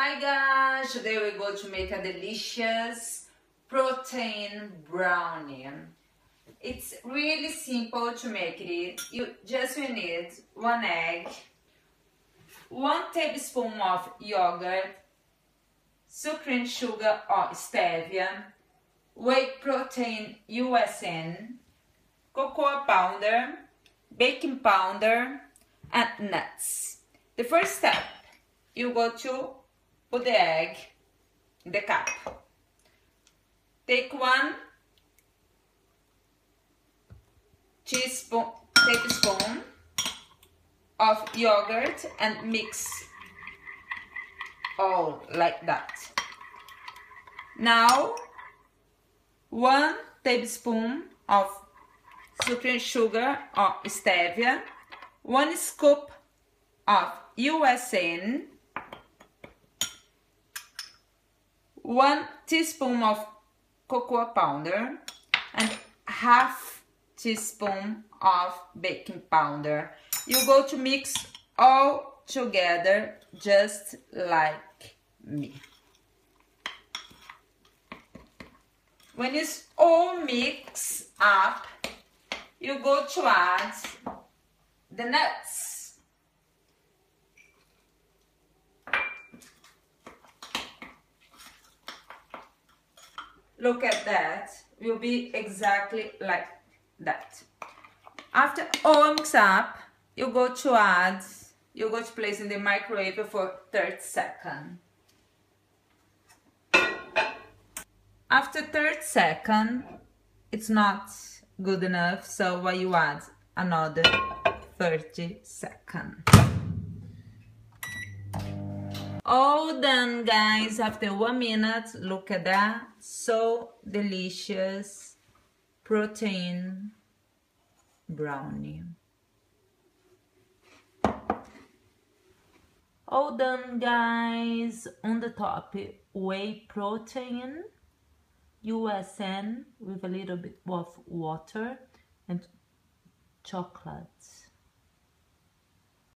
Hi guys, today we're going to make a delicious protein brownie. It's really simple to make it. You just will need one egg, one tablespoon of yogurt, sugar and sugar or stevia, whey protein USN, cocoa powder, baking powder, and nuts. The first step, you go to put the egg in the cup. Take one teaspoon, tablespoon of yogurt and mix all like that. Now, one tablespoon of sugar sugar or stevia, one scoop of USN, one teaspoon of cocoa powder, and half teaspoon of baking powder. You go to mix all together just like me. When it's all mixed up, you go to add the nuts. Look at that, will be exactly like that. After all mixed up, you go to add, you go to place in the microwave for 30 seconds. After 30 seconds, it's not good enough, so why you add another 30 seconds. All done guys, after one minute, look at that, so delicious. Protein. Brownie. All done guys, on the top, whey protein, USN with a little bit of water and chocolate.